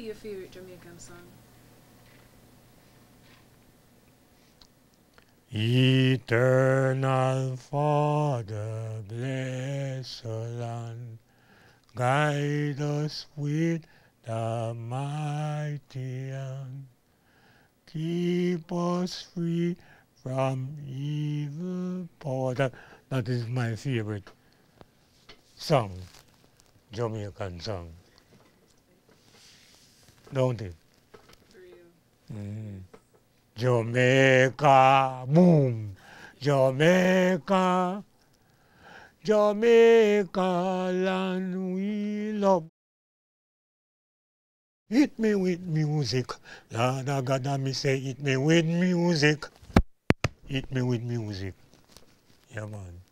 your favorite Jamaican song? Eternal Father, bless our land, guide us with the mighty hand, keep us free from evil power. That, that is my favorite song, Jamaican song. Don't it? Mm. Jamaica, boom, Jamaica, Jamaica land we love. Hit me with music, Lord of God, me say hit me with music, hit me with music. Yeah man.